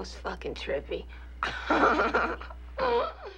was fucking trippy.